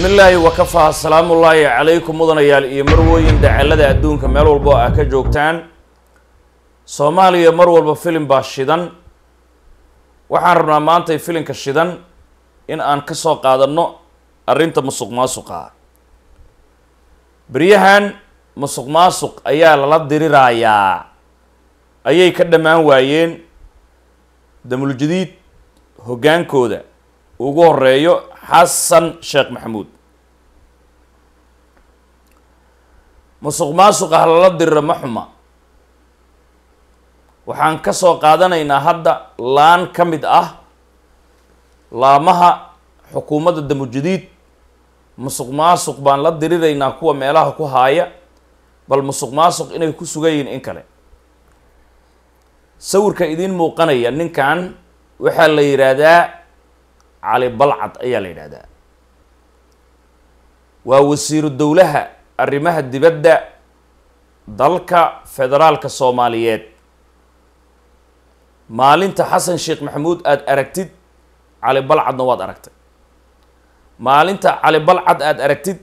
bismi illaahi wakafaa asalaamullaahi calaykum mudanayaal iyo marwooyin dacalada adduunka. Meel walbo aa ka joogtaan. Soomaaliya mar walba filim baa shidan. Waxaan rabnaa maantay filimka shidan in aan ka soo qaadanno arrinta musuq maasuqa. Beryahan musuq maasuq ayaa lala dirirayaa ayay ka dhammaan waayeen. Damuljadiid hoggaankooda. Ugu horeeyo xasan sheekh maxamuud. Musuq maasuqa ha lala diriro ma xuma. Waxaan ka soo qaadanaynaa hadda laan ka mid ah laamaha xukuumadda damujadiid musuq maasuq baan la diriraynaa kuwa meelaha ku haaya bal musuq maasuq inay ku sugan in kale. Sawirka idiin muuqanaya ninkan waxaa la yidhaahdaa cali balcad ayaa la yidhaahdaa waa wasiiru dowlaha arrimaha dibadda dalka federaalka soomaaliyeed. Maalinta xasan sheekh maxamuud aada aragtid cali balcadna waad aragtay. Maalinta cali balcad aada aragtid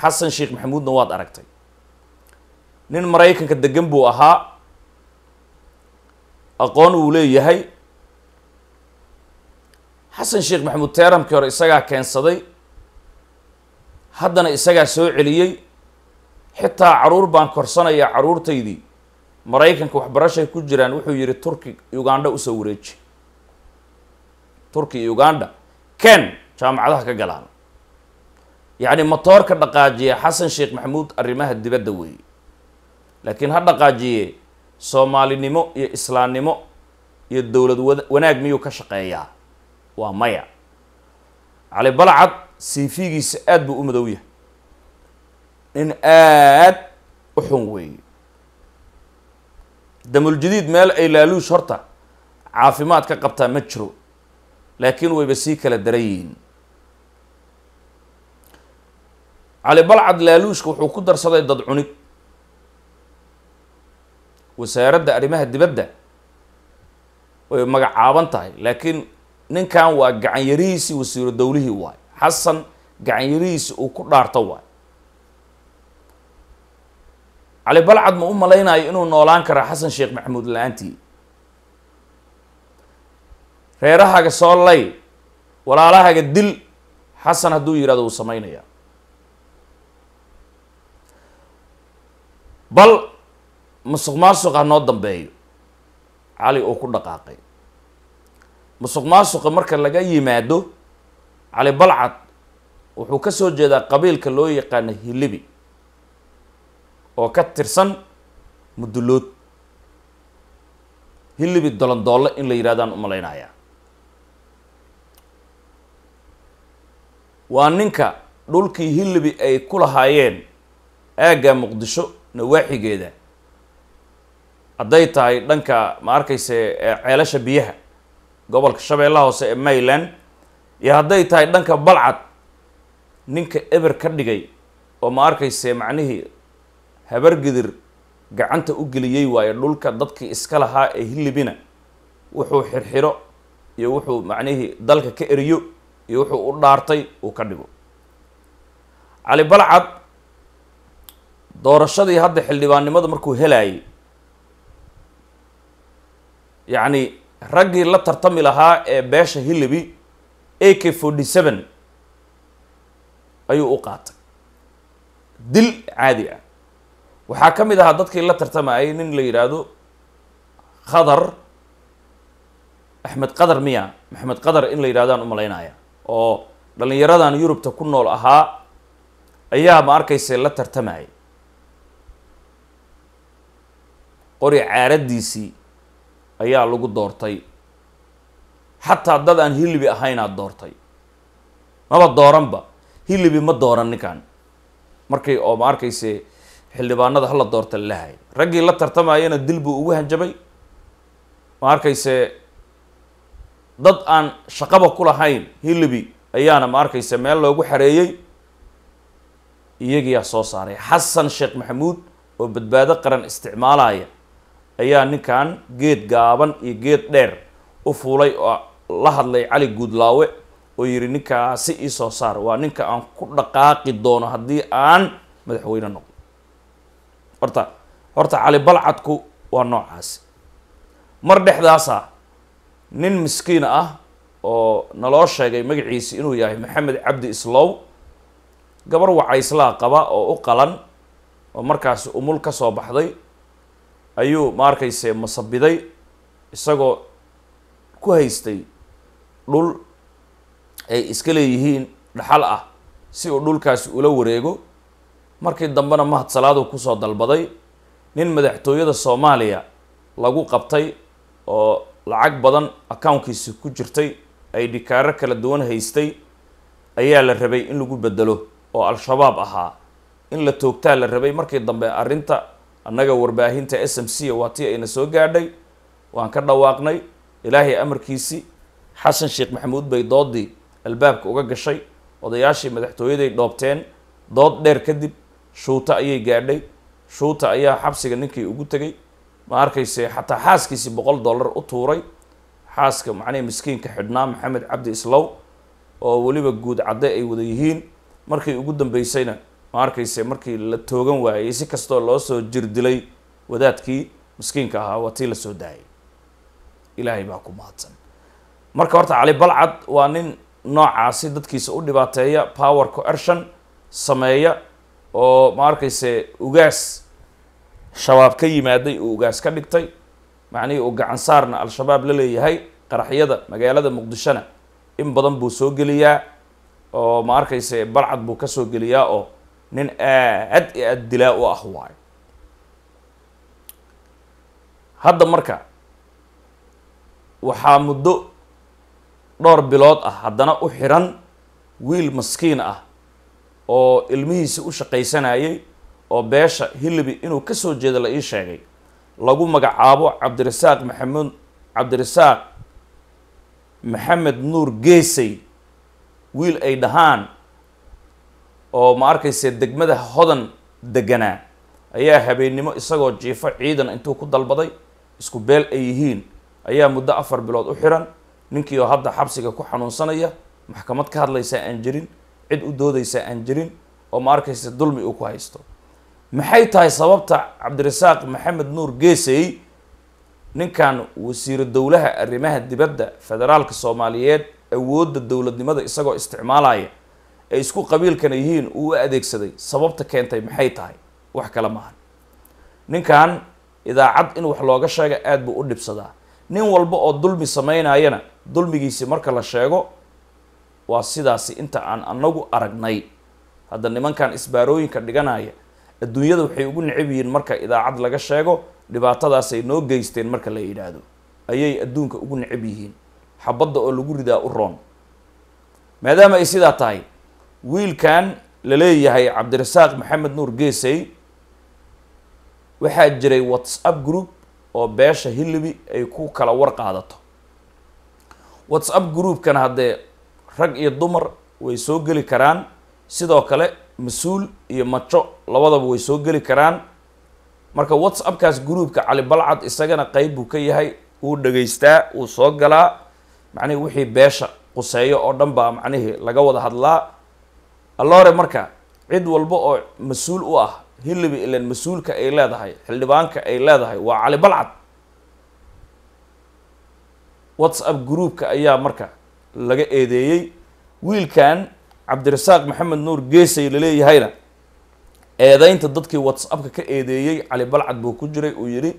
xasan sheekh maxamuudna waad aragtay. Nin maraykanka degan buu ahaa. Aqoon uu leeyahay xasan sheekh maxamuud teeramkii hore isagaa keensaday haddana isagaa soo celiyey. Xitaa carruur baan korsanayaa caruurtaydii. Maraykanka waxbarashay ku jiraan wuxuu yihi turki uganda u soo wareeji. Turki iyo uganda. Ken jaamacadaha ka galaan yacni motoorka dhaqaajiya xasan sheekh maxamuud arrimaha dibadda weeye. Laakiin ha dhaqaajiye soomaalinimo iyo islaamnimo iyo dowlad wanaag miyuu ka shaqeeyaa waa maya. Cali balcad siifigiisa aada buu u madow yahay. Nin aad u xun weeye damuljadiid meel ay laaluush horta caafimaad ka qabtaa ma jiro laakiin wayba sii kala daran yihiin cali balcad laaluushka wuxuu ku darsaday dad cunid wasaaradda arrimaha dibadda way magacaaban tahay laakiin ninkan waa gacan yarihiisii wasiiro dowlihii waay. Xasan gacan yarihiisi uu ku dhaarto waay. Cali balcad ma u malaynayo inuu noolaan karaa xasan sheekh maxamuud la'aantii? Reerahaga soo lay walaalahaga dil xasan hadduu yihahdo wuu samaynayaa. Bal musuq maasuq ha noo dambeeyo. Cali uu ku dhaqaaqay musuq maasuqa marka laga yimaado cali balcad wuxuu ka soo jeedaa qabiilka loo yaqaano hilibi oo ka tirsan mudulood hilibi dolondoolle in la yidhahdaan u waa ninka dhulkii hilibi ay ku lahaayeen aagga muqdisho nawaaxigeeda. Hadday tahay dhanka ma arkayse ceelasha biyaha gobolka shabeellaha hoose ee mayland iyo hadday tahay dhanka balcad ninka eber ka dhigay oo ma arkayse macnihii habargidir gacanta u geliyey waayo dhulka dadkii iska lahaa ee hilibina wuxuu xirxiro iyo wuxuu macnihii dalka ka eriyo iyo wuxuu u dhaartay uu ka dhigo. Cali balcad doorashadii hadda xildhibaannimada markuu helaayay yacni raggii la tartami lahaa ee beesha hilibi a k forty seven ayuu u qaatay. Dil caadi ah. Waxaa ka mid ahaa dadkii la tartamayay nin la yidhaahdo khadar axmed qadar miya. Maxamed qadar in la yidhahdaan u malaynaya oo dhalinyaradan yurubta ku nool ahaa ayaa ma arkayse la tartamayay qori caaradiisii ayaa lagu doortay. Xataa dad aan hilibi ahaynaad doortay. Maba dooranba. Hilibi ma dooran ninkan markay oo ma arkayse xildhibaanada hala doorta lalahay raggii la tartamayana dil buu ugu hanjabay. Ma arkayse dad aan shaqaba ku lahayn hilibi ayaana ma arkayse meel loogu xareeyey. Iyagiyaa soo saaray. Xasan sheekh maxamuud oo badbaado qaran isticmaalaya ayaa ninkan geed gaaban iyo geed dheer u fuulay oo la hadlay cali guudlaawe oo yidhi ninkaasi ii soo saar. Waa ninka aan ku dhaqaaqi doono haddii aan madaxweyne noqdo horta horta cali balcadku waa noocaasi. Mar dhexdaasa nin miskiin ah oo naloo sheegay magaciisi inuu yahay maxamed cabdi islow gabar wacayslaa qaba oo u qalan oo markaasi umul ka soo baxday ayuu ma arkayse masabiday isagoo ku haystay dhul ay iska leeyihiin dhaxal ah si uu dhulkaasi ula wareego. Markii dambena mahad salaadu ku soo dalbaday nin madaxtooyada soomaaliya lagu qabtay oo lacag badan accounkiisi ku jirtay ay dhikaaro kala duwan haystay ayaa la rabay in lagu bedelo oo al-shabaab ahaa. In la toogtaa la rabay markii dambe arrinta annaga warbaahinta s m c waa tii ayna soo gaadhay. Waan ka dhawaaqnay. Ilaahay amarkiisi xasan sheekh maxamuud bay doodii albaabka uga gashay. Odayaashii madaxtooyaday dhoobteen. Dood dheer kadib shuuta ayay gaadhay. Shuuta ayaa xabsiga ninkii ugu tegay. Ma arkayse xataa xaaskiisii boqol dollar u tuuray. Xaaska macnihi miskiinka xidhnaa maxamed cabdi islow oo weliba guud cadde ay wada yihiin. Markii ugu dambeysayna ma arkayse markii la toogan waayey si kastoo loo soo jirdilay wadaadkii miskiinka ahaa waa tii la soo daayay ilaahay baa ku mahadsan marka horta cali balcad waa nin noocaasi dadkiisa u dhibaateeya power coercion sameeya oo ma arkayse ugaas shabaab ka yimaaday uu ugaas ka dhigtay. Macnihii uu gacan saarna al-shabaab la leeyahay qaraxyada magaalada muqdishona. In badan buu soo geliyaa oo ma arkayse balcad buu ka soo geliyaa oo nin aad i aad dilaa u ah waayo hadda marka waxaa muddo dhowr bilood ah haddana u xiran wiil maskiin ah oo ilmihiisi u shaqaysanayay oo beesha hilibi inuu ka soo jeedo la ii sheegay. Lagu magacaabo cabdirasaaq maxamuud cabdirasaaq maxamed nuur geesay wiil ay dhahaan oo ma arkayse degmada hodan deganaa ayaa habeennimo isagoo jiifo ciidan intuu ku dalbaday isku beel ay yihiin. Ayaa muddo afar bilood u xiran ninkii oo hadda xabsiga ku xanuunsanaya maxkamad ka hadlaysaa aan jirin cid u doodaysaa aan jirin oo ma arkayse dulmi uu ku haysto. Maxay tahay sababta cabdirasaaq maxamed nuur geesey ninkan wasiiro dowlaha arrimaha dibadda federaalka soomaaliyeed awoodda dowladnimada isagoo isticmaalaya ay isku qabiilkana yihiin uu u adeegsaday sababta keentay maxay tahay? Wax kale maahan ninkan idaacad in wax looga sheega aada buu u dhibsadaa. Nin walba oo dulmi sameynayana dulmigiisi marka la sheego waa sidaasi inta aan anagu aragnay. Hadda nimankan isbaarooyinka dhiganaya adduunyada waxay ugu necab yihiin marka idaacad laga sheego dhibaatadaasay noo geysteen marka la yidhaahdo. Ayay adduunka ugu necab yihiin. Xabadda oo lagu ridaa u roon. Maadaama ay sidaa tahay wiilkan la leeyahay cabdirasaaq maxamed nuur geesey waxaa jiray whatsapp group oo beesha hilibi ay ku kala war qaadato. Whatsapp groupkana haddee rag iyo dumar way soo geli karaan sidoo kale mas'uul iyo majo labadaba way soo geli karaan. Marka whatsappkaas groupka cali balcad isagana qeyb buu ka yahay wuu dhegaystaa wuu soo galaa. Macnihi wixii beesha quseeyo oo dhan baa macnihii laga wada hadlaa alloore marka cid walba oo mas'uul u ah hilibi ilan mas'uulka ay leedahay xildhibaanka ay leedahay waa cali balcad. Whatsapp groupka ayaa marka laga eedeeyey wiilkan cabdirasaaq maxamed nuur geesay laleeyahayna eedeynta dadkii whatsappka ka eedeeyey cali balcad buu ku jiray uu yidhi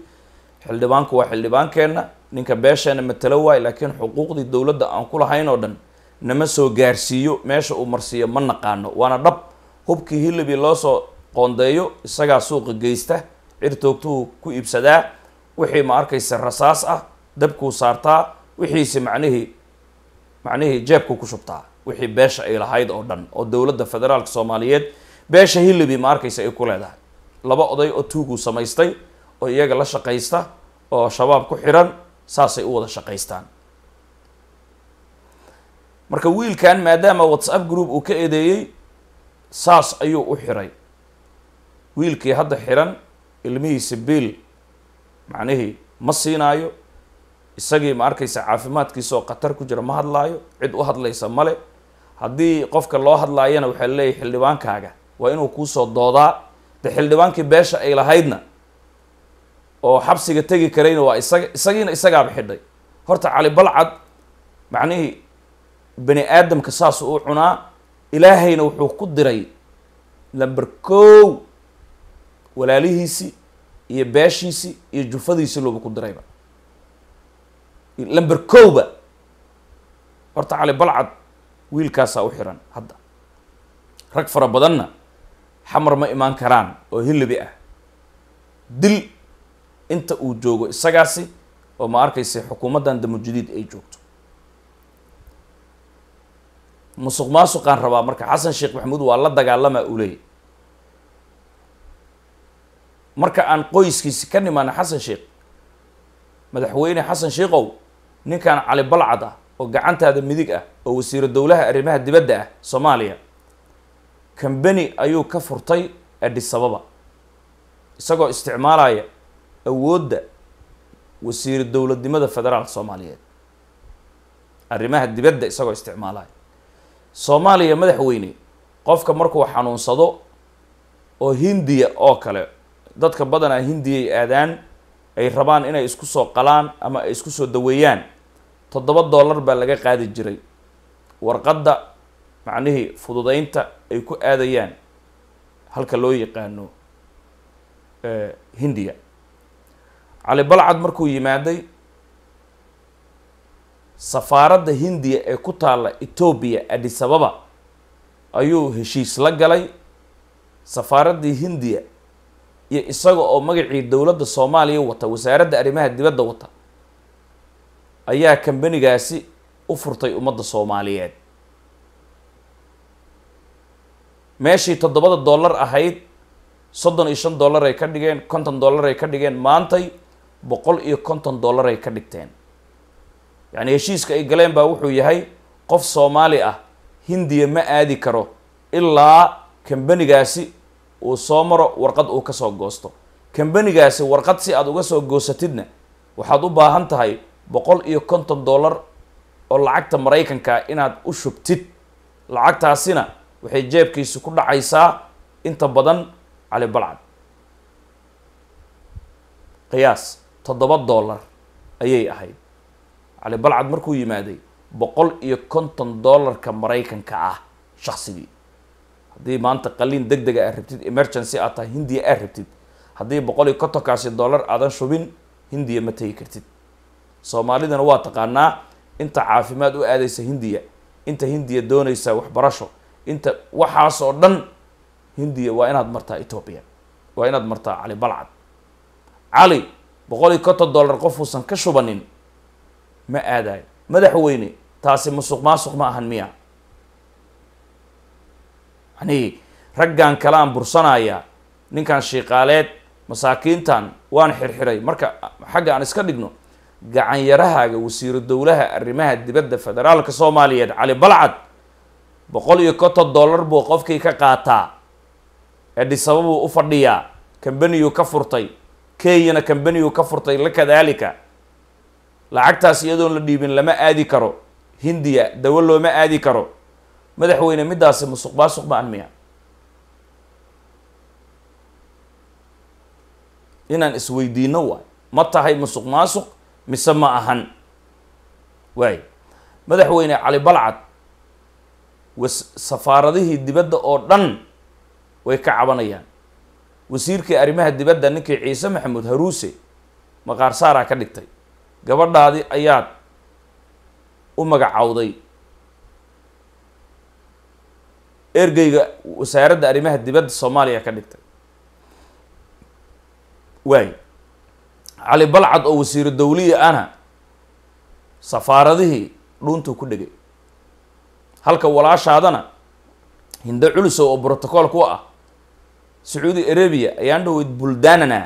xildhibaanku waa xildhibaankeenna ninka beesheena matalo waay laakiin xuquuqdii dowladda aan ku lahayn oo dhan nama soo gaarsiiyo meesha uu marsiiyo ma naqaano. Waana dhab hubkii hilibi loo soo qoondeeyo isagaa suuqa geysta cirtoogtuhu ku iibsadaa wixii ma arkaysa rasaas ah dabkuu saartaa wixiise macnihii macnihii jeebkuu ku shubtaa. Wixii beesha ay lahayd oo dhan oo dowladda federaalka soomaaliyeed beesha hilibi ma arkaysa ay ku leedahay. Laba oday oo tuuguu samaystay oo iyaga la shaqaysta oo shabaab ku xiran saasay u wada shaqaystaan marka wiilkan maadaama whatsapp group uu ka eedeeyey saas ayuu u xiray. Wiilkii hadda xiran ilmihiisa biil macnihii ma siinaayo? Isagii ma arkaysa caafimaadkiisa oo khatar ku jira ma hadlaayo? Cid u hadlaysa male haddii qofka loo hadlaayana waxaa leeyahay xildhibaankaaga. Waa inuu kuusoo doodaa. De xildhibaankii beesha ay lahaydna oo xabsiga tegi karayna waa isaga isagiina isagaaba xidhay. Horta cali balcad macnihii bani aadamka saas u cunaa ilaahayna wuxuu ku diray lamber kow walaalihiisi iyo beeshiisi iyo jufadiisi looba ku dirayba. Lamber kowba. Horta cali balcad wiilkaasaa u xiran hadda. Rag fara badanna xamar ma imaan karaan oo hilibi ah. Dil inta uu joogo isagaasi oo ma arkaysa xukuumaddan damujadiid ay joogto musuq maasuqaan rabaa. Marka xasan sheekh maxamuud waa la dagaalamaa uu leeyahy marka aan qoyskiisi ka nimaana xasan sheekh madaxweyne xasan sheekhow ninkan cali balcad ah oo gacantaada midig ah oo wasiiro dowlaha arrimaha dibadda ah soomaaliya kambeni ayuu ka furtay adisababa isagoo isticmaalaya awoodda wasiiro dowladnimada federaalka soomaaliyeed. Arrimaha dibadda isagoo isticmaalaya soomaaliya madaxweyne qofka markuu xanuunsado oo hindiya oo kale dadka badanaa hindiyay aadaan ay rabaan inay isku soo qalaan ama ay isku soo daweeyaan toddoba dollar baa laga qaadi jiray. Warqadda macnihii fududeynta ay ku aadayaan halka loo yaqaano hindiya. Cali balcad markuu yimaaday safaaradda hindiya ee ku taalla etoobiya adisababa ayuu heshiis la galay. Safaaraddii hindiya iyo isaga oo magacii dowladda soomaaliya wata wasaaradda arrimaha dibadda wata ayaa kambanigaasi u furtay ummadda soomaaliyeed. Meeshii toddobada dollar ahayd soddon iyo shan dollar ay ka dhigeen konton dollar ay ka dhigeen maantay boqol iyo konton dollar ay ka dhigteen yacni heshiiska ay galeen baa wuxuu yahay qof soomaali ah hindiya ma aadi karo ilaa kambanigaasi uu soo maro warqad uu ka soo goosto. Kambanigaasi warqad si aada uga soo goosatidna waxaad u baahan tahay boqol iyo konton dollar oo lacagta maraykanka inaad u shubtid. Lacagtaasina waxay jeebkiisi ku dhacaysaa inta badan cali balcad. Qiyaas toddoba dollar ayay ahayd cali balcad markuu yimaaday boqol iyo konton dollarka maraykanka ah shaksigii haddii maanta qaliin deg dega aad rabtid emergency aad tahay hindiya aad rabtid. Haddii boqol iyo kontonkaasi dollar aadan shubin hindiya ma tegi kartid. Soomaalidana waa taqaanaa inta caafimaad u aadaysa hindiya inta hindiya doonaysa waxbarasho inta waxaas oo dhan hindiya waa inaad martaa etoobiya waa inaad martaa cali balcad. Cali boqol iyo konton dollar qofuusan ka shubanin ma aadayo madaxweyne taasi musuq maasuq ma ahan miya. Yani raggan kalaan bursanaya ninkan shiiqaaleed masaakiintan waan xirxiray. Marka xagga aan iska dhigno gacanyarahaaga wasiiru dowlaha arrimaha dibadda federaalka soomaaliyeed cali balcad boqol iyo konton dollar buu qofkii ka qaataa. Adisababuu u fadhiyaa kambaniyuu ka furtay kenyana kambaniyuu ka furtay la kadaalika lacagtaas iyadoon la dhiibin lama aadi karo. Hindiya dawo looma aadi karo. Madaxweyne middaasi musuq maasuq ma an miya inaan isweydiino waay. Ma tahay musuq maasuq mise ma ahan? Waay. Madaxweyne cali balcad was safaaradihii dibadda oo dhan way ka cabanayaan. Wasiirkii arrimaha dibadda ninkii ciise maxamuud haruuse maqaar saaraa ka dhigtay gabadhaadi ayaad u magacawday ergeyga wasaaradda arrimaha dibadda soomaaliya ka dhigtay. Waay cali balcad oo wasiiru dawliya ana safaaradihii dhuuntuu ku dhegay halka walaashaadana hindo culusow oo brotocool ku ah sacuudi arabia ayaan dhaweyd buldaanana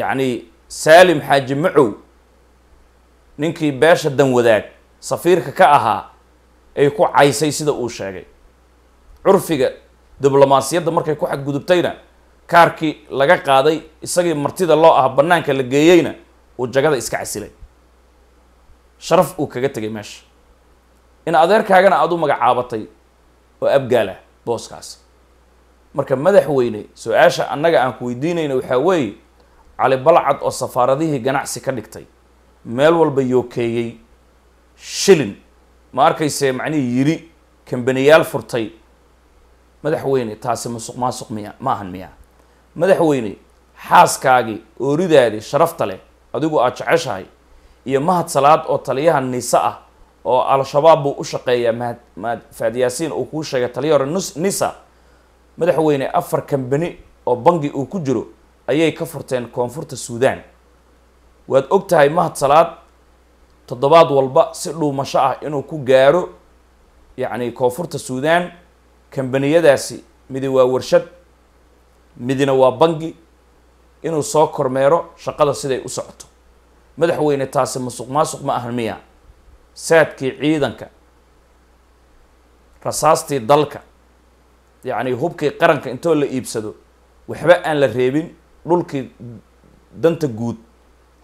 yacni saalim xaaji macow ninkii beesha danwadaag safiirka ka ahaa ay ku caysay sida uu sheegay. Curfiga diblomaasiyadda markay ku xadgudubtayna kaarkii laga qaaday isagii martida loo ah bannaanka la geeyeyna uu jagada iska casilay. Sharaf uu kaga tegay meesha in adeerkaagana aada u magacaabatay oo abgaal ah booskaasi marka madaxweyne su'aasha annaga aan ku weydiinayna waxaa weeye cali balcad oo safaaradihii ganacsi ka dhigtay meel walba yookeeyey shilin. Ma arkayse macnihii yidhi kambaniyaal furtay. Madaxweyne taasi musuq maasuq miya ma ahan miya madaxweyne xaaskaagii ooridaadii sharafta leh adigu aad jeceshahay. Iyo mahad salaad oo taliyaha nisa ah oo al-shabaab buu u shaqeeyaa mahad mahad faadyaasiin uu kuu sheegay taliya hore nus nisa. Madaxweyne afar kambani oo bangi uu ku jiro ayay ka furteen koonfurta suudaan waad og tahay mahad salaad toddobaad walba si dhuumasho ah inuu ku gaaro yacni koonfurta suudaan kambaniyadaasi midi waa warshad midina waa bangi inuu soo kormeero shaqada siday u socoto. Madaxweyne taasi musuq maasuq ma ahan miya saadkii ciidanka rasaastii dalka yacni hubkii qaranka intoo la iibsado waxba aan la reebin dhulkii danta guud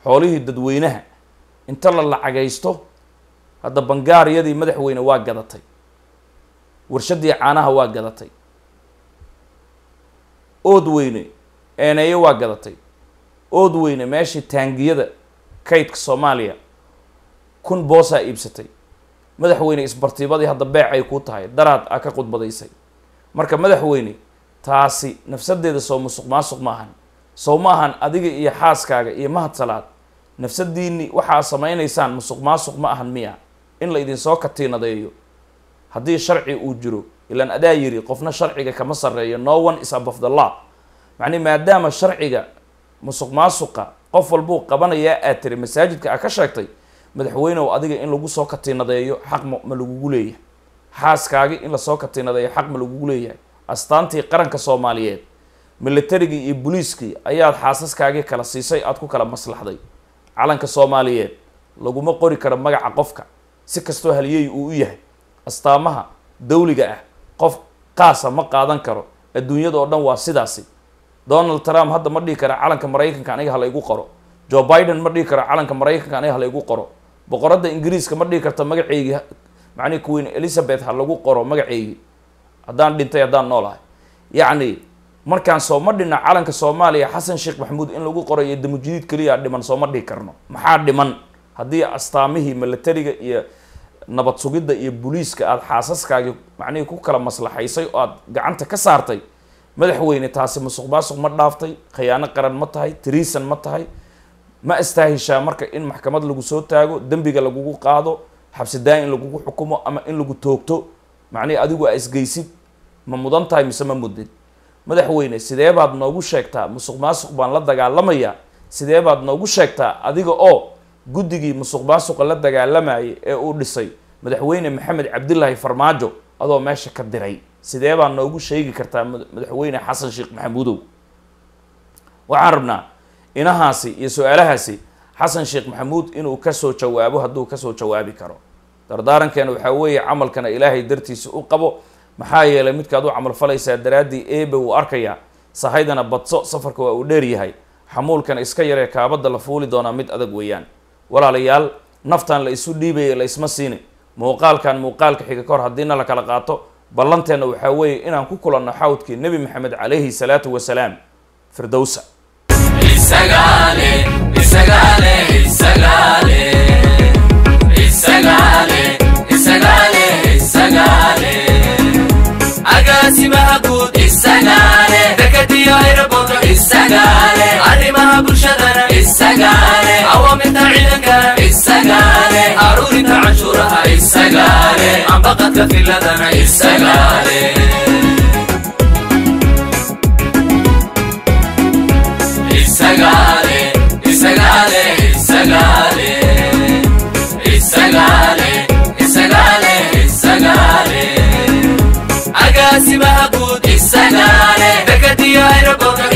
xoolihii dadweynaha. Inta la lacagaysto hadda bangaariyadii madaxweyne waa gadatay. Warshaddii caanaha waa gadatay. Ood weyne eeneeyo waa gadatay. Ood weyne meeshii taangiyada kaydka soomaaliya kun boosaa iibsatay. Madaxweyne isbartiibadii hadda beec ay kuu tahay daraad aa ka khudbadaysay marka madaxweyne taasi nafsadeeda soo musuq maasuq ma ahan sow ma ahan adiga iyo xaaskaaga iyo mahad salaad nafsadiini waxaa samaynaysaan musuq maasuq ma ahan miya. In la idin soo katiinadeeyo haddii sharci uu jiro ilaan adaa yiri qofna sharciga kama sarreeyo no one is above the law. Macnii maadaama sharciga musuq maasuqa qof walbuu qabanayaa aad tiri masaajidka aa ka sheegtay madaxweynew adiga in lagu soo katiinadeeyo xaq ma lagugu leeyahay. Xaaskaagi in la soo katiinadeeyo xaq ma lagugu leeyahay. Astaantii qaranka soomaaliyeed militarigii iyo booliiskii ayaad xaasaskaagii kala siisay aada ku kala maslaxday calanka soomaaliyeed laguma qori karo magaca qofka si kastoo haliyey uu u yahay. Astaamaha dawliga ah qof qaasa ma qaadan karo. Adduunyada oo dhan waa sidaasi. Donald trump hadda ma dhihi kara calanka maraykanka aniga ha laygu qoro. Joe biden ma dhihi karo calanka maraykanka aniga ha laygu qoro. Boqoradda ingiriiska ma dhihi karto magaceygii macnihi queen elizabeth ha lagu qoro magaceygii haddaan dhintay haddaan noolahay. Yacni markaan sooma dhina calanka soomaaliya xasan sheekh maxamuud in lagu qoro iyo damujidiid keliya dhiman sooma dhihi karno. Maxaa dhiman? Haddii astaamihii militariga iyo nabad sugidda iyo booliiska aada xaasaskaagii macnihii ku kala maslaxaysay oo aada gacanta ka saartay madaxweyne taasi musuq maasuq ma dhaaftay khiyaano qaran ma tahay tiriisan ma tahay. Ma istaahishaa marka in maxkamad lagu soo taago dembiga lagugu qaado xabsidaa in lagugu xukumo ama in lagu toogto. Macnihi adigu aa isgeysid ma mudan tahay mise ma mudnid madaxweyne sidee baad noogu sheegtaa? Musuq maasuq baan la dagaalamayaa sidee baad noogu sheegtaa adiga oo guddigii musuq maasuqa la dagaalamayay ee uu dhisay? Madaxweyne maxamed cabdilaahi farmaajo adoo meesha ka diray. Sidee baa noogu sheegi kartaa madaxweyne xasan sheekh maxamuudow waxaan rabnaa inahaasi iyo su'aalahaasi xasan sheekh maxamuud inuu ka soo jawaabo hadduu ka soo jawaabi karo. Dardaarankeena waxaa weeye camalkana ilaahay dartiisa u qabo maxaa yeelay midkaad u camal falaysaa daraaddii eebe uu arkayaa sahaydana badso safarka waa uu dheer yahay. Xamuulkana iska yaree kaabadda la fuuli doonaa mid adag weeyaan. Walaalayaal naftan la isu dhiibaya la isma siini. Muuqaalkan muuqaalka xiga kahor haddiina la kala qaato ballanteenna waxaa weeye inaan ku kulanno xawdkii nebi maxamed calayhi salaatu wasalaam firdowsa isagaale arrimaha bulshadana isagaale awaamirta ciidankana isagaale aruurinta canshuuraha isagaale ambaqadka filadana isagaale isagaale isagaale isagaale isagaale isagaale isagaale agaasimaha guud isagaale dakadiyo ayraboda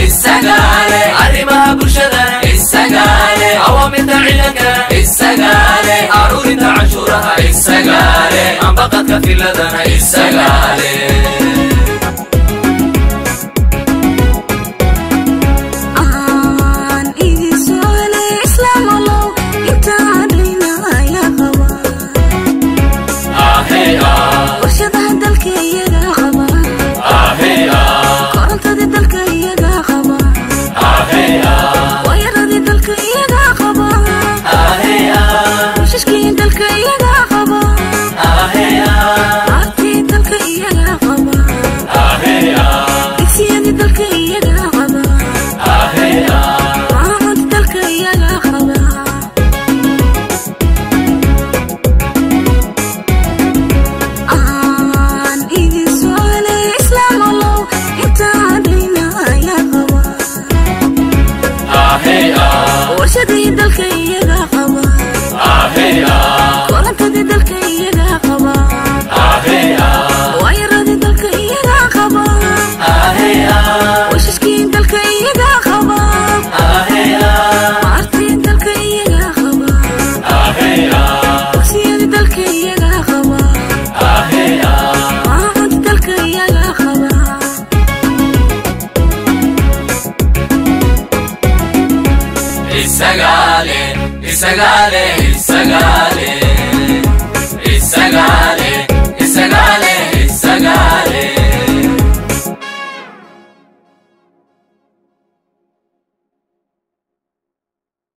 Ambaqadka filadana Isagale. aan